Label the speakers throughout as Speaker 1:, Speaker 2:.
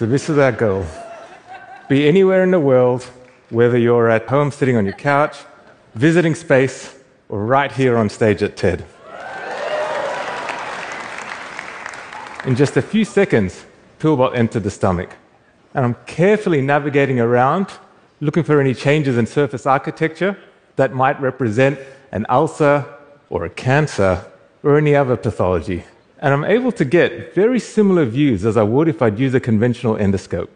Speaker 1: So, this is our goal. Be anywhere in the world, whether you're at home sitting on your couch, visiting space, or right here on stage at TED. In just a few seconds, Pillbot entered the stomach, and I'm carefully navigating around, looking for any changes in surface architecture that might represent an ulcer or a cancer or any other pathology. And I'm able to get very similar views as I would if I'd use a conventional endoscope.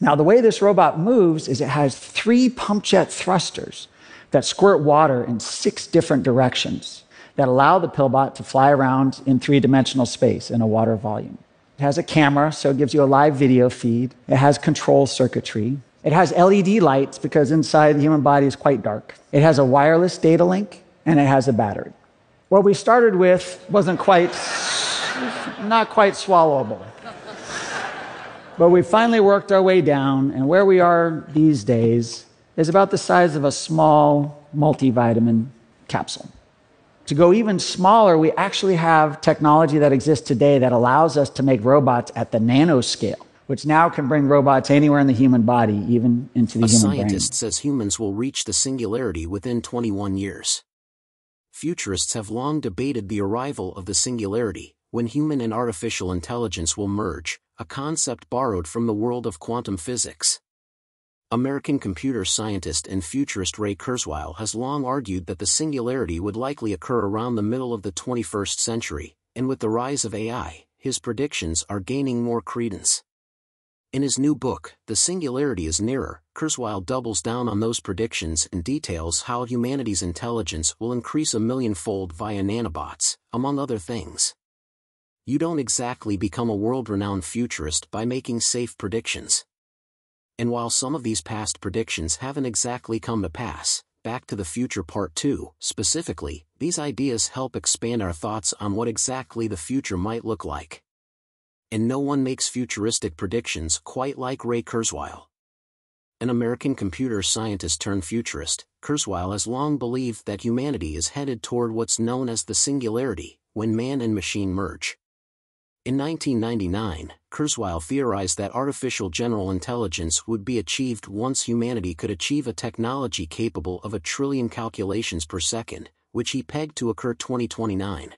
Speaker 2: Now, the way this robot moves is it has three pump jet thrusters that squirt water in six different directions that allow the pillbot to fly around in three dimensional space in a water volume. It has a camera, so it gives you a live video feed. It has control circuitry. It has LED lights because inside the human body is quite dark. It has a wireless data link and it has a battery. What we started with wasn't quite, not quite swallowable. But we finally worked our way down, and where we are these days is about the size of a small multivitamin capsule. To go even smaller, we actually have technology that exists today that allows us to make robots at the nanoscale, which now can bring robots anywhere in the human body, even into the
Speaker 3: a
Speaker 2: human
Speaker 3: scientist says humans will reach the singularity within 21 years. Futurists have long debated the arrival of the singularity, when human and artificial intelligence will merge, a concept borrowed from the world of quantum physics. American computer scientist and futurist Ray Kurzweil has long argued that the singularity would likely occur around the middle of the 21st century, and with the rise of AI, his predictions are gaining more credence. In his new book, The Singularity is Nearer, Kurzweil doubles down on those predictions and details how humanity's intelligence will increase a millionfold via nanobots, among other things. You don't exactly become a world-renowned futurist by making safe predictions. And while some of these past predictions haven't exactly come to pass, Back to the Future Part 2, specifically, these ideas help expand our thoughts on what exactly the future might look like. And no one makes futuristic predictions quite like Ray Kurzweil. An American computer scientist turned futurist, Kurzweil has long believed that humanity is headed toward what's known as the singularity, when man and machine merge. In 1999, Kurzweil theorized that artificial general intelligence would be achieved once humanity could achieve a technology capable of a trillion calculations per second, which he pegged to occur 2029.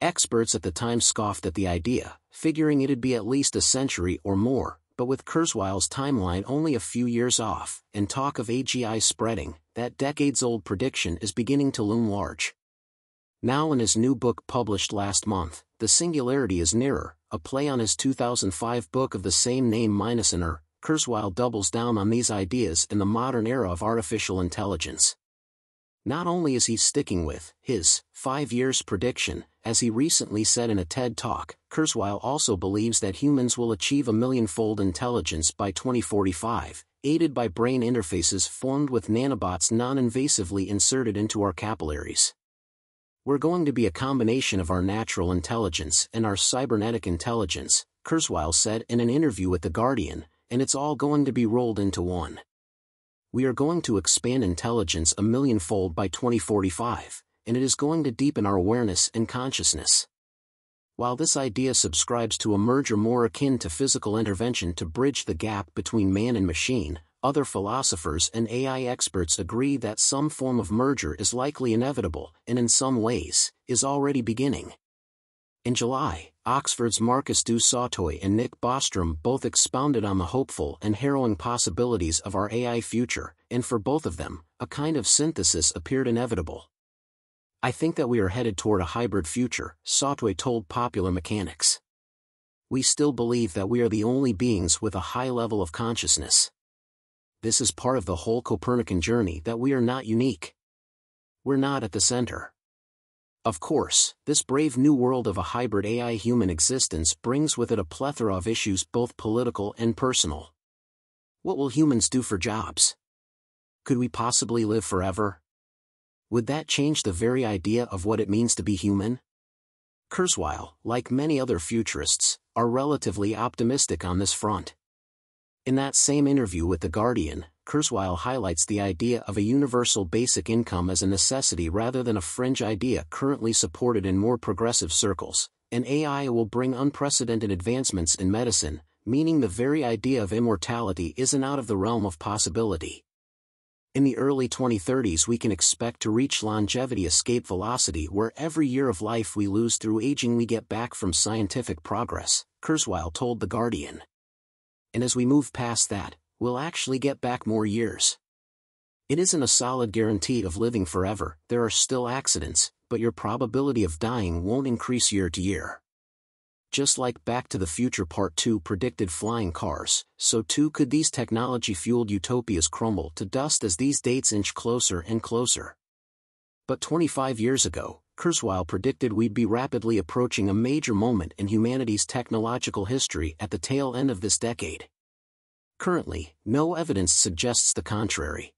Speaker 3: Experts at the time scoffed at the idea, figuring it'd be at least a century or more, but with Kurzweil's timeline only a few years off, and talk of AGI spreading, that decades-old prediction is beginning to loom large. Now in his new book published last month, The Singularity is Nearer, a play on his 2005 book of the same name Minusener, Kurzweil doubles down on these ideas in the modern era of artificial intelligence. Not only is he sticking with his five years prediction, as he recently said in a TED Talk, Kurzweil also believes that humans will achieve a millionfold intelligence by 2045, aided by brain interfaces formed with nanobots non-invasively inserted into our capillaries. We're going to be a combination of our natural intelligence and our cybernetic intelligence, Kurzweil said in an interview with The Guardian, and it's all going to be rolled into one. We are going to expand intelligence a millionfold by 2045, and it is going to deepen our awareness and consciousness. While this idea subscribes to a merger more akin to physical intervention to bridge the gap between man and machine, other philosophers and AI experts agree that some form of merger is likely inevitable, and in some ways, is already beginning. In July, Oxford's Marcus du Sautoy and Nick Bostrom both expounded on the hopeful and harrowing possibilities of our AI future, and for both of them, a kind of synthesis appeared inevitable. I think that we are headed toward a hybrid future, Sautoy told Popular Mechanics. We still believe that we are the only beings with a high level of consciousness. This is part of the whole Copernican journey that we are not unique. We're not at the center. Of course, this brave new world of a hybrid AI human existence brings with it a plethora of issues both political and personal. What will humans do for jobs? Could we possibly live forever? Would that change the very idea of what it means to be human? Kurzweil, like many other futurists, are relatively optimistic on this front. In that same interview with The Guardian, Kurzweil highlights the idea of a universal basic income as a necessity rather than a fringe idea currently supported in more progressive circles, and AI will bring unprecedented advancements in medicine, meaning the very idea of immortality isn't out of the realm of possibility. In the early 2030s we can expect to reach longevity escape velocity where every year of life we lose through aging we get back from scientific progress, Kurzweil told The Guardian. And as we move past that, we'll actually get back more years. It isn't a solid guarantee of living forever, there are still accidents, but your probability of dying won't increase year to year. Just like Back to the Future Part 2 predicted flying cars, so too could these technology-fueled utopias crumble to dust as these dates inch closer and closer. But 25 years ago, Kurzweil predicted we'd be rapidly approaching a major moment in humanity's technological history at the tail end of this decade. Currently, no evidence suggests the contrary.